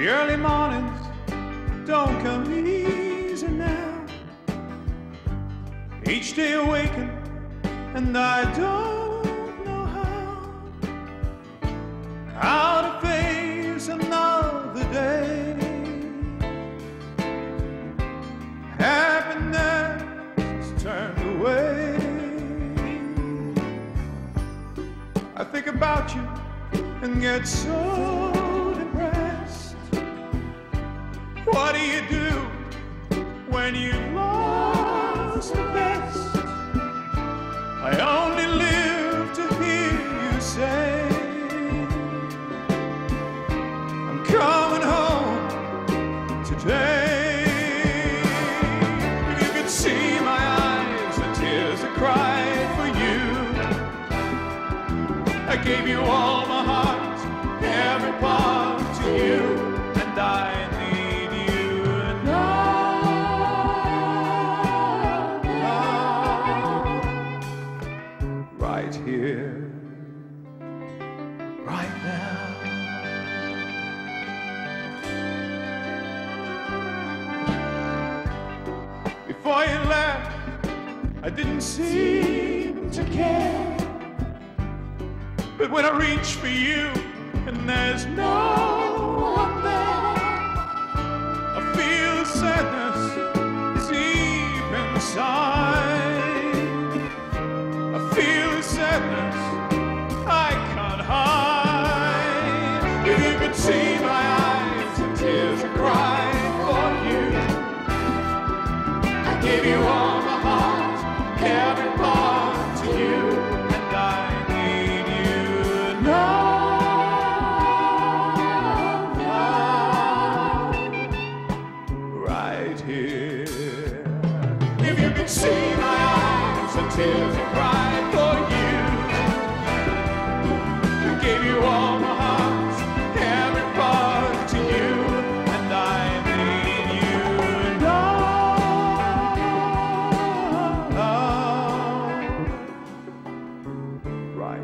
The early mornings don't come easy now. Each day awaken, and I don't know how. How to face another day. Happiness turned away. I think about you and get so when you've lost the best? I only live to hear you say, I'm coming home today. If you could see my eyes, the tears that cried for you. I gave you all my heart, Right here, right now. Before you left, I didn't seem to care. But when I reach for you and there's no see my eyes, the tears are crying for you. I you all my heart, every part to you, and I need you now, right here. If you could see my eyes, the tears are crying